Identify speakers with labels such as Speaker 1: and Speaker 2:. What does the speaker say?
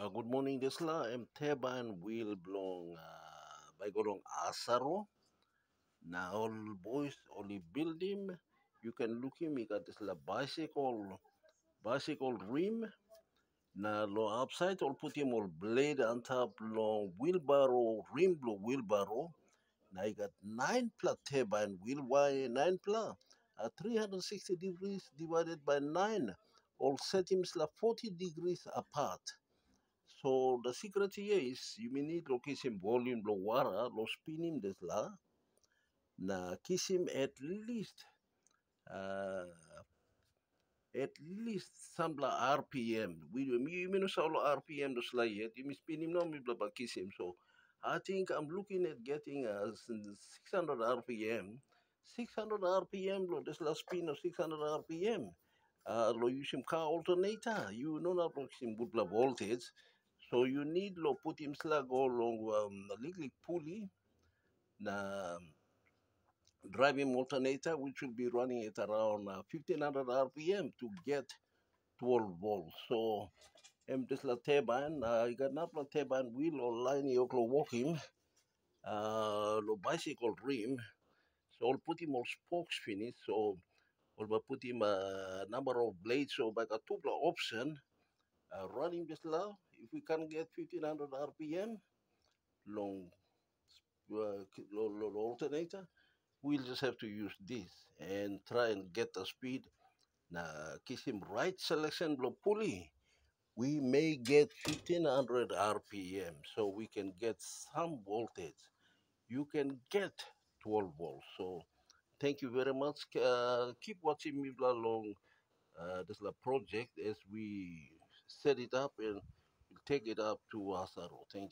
Speaker 1: Uh, good morning, Desla. I'm Teban Will Blong uh, by Golong Asaro. Now, all boys only build him. You can look him. He got this la bicycle, bicycle rim. Now, lo upside, I'll put him all blade on top, long wheelbarrow, rim blow wheelbarrow. Now, he got nine pla Teban wheel wire, nine pla. Uh, 360 degrees divided by nine. All settings la 40 degrees apart. So the secret here is you may need lo kisim volume lo wara lo spin him this la na kisim at least uh, at least some la RPM. We do you mean so lo RPM to slay it. You may spin him no bla ba kisim. So I think I'm looking at getting a 600 RPM. 600 RPM lo this la spin of 600 RPM. Uh, lo use him car alternator. You know not lo kisim good la voltage. So you need lo put him slag go along um, little pulley na driving alternator which will be running at around uh, 1500 rpm to get 12 volts. So em this la teban uh, you got not la teban wheel or line you walking uh lo bicycle rim. So I'll put him all spokes finish. So I'll put him a number of blades. So by a two option uh, running this law if we can get 1500 rpm long uh, alternator we'll just have to use this and try and get the speed. Now, kiss him right selection blow pulley we may get 1500 rpm so we can get some voltage. You can get 12 volts so thank you very much. Uh, keep watching me along uh, this project as we set it up and take it up to Asaro. Thank you.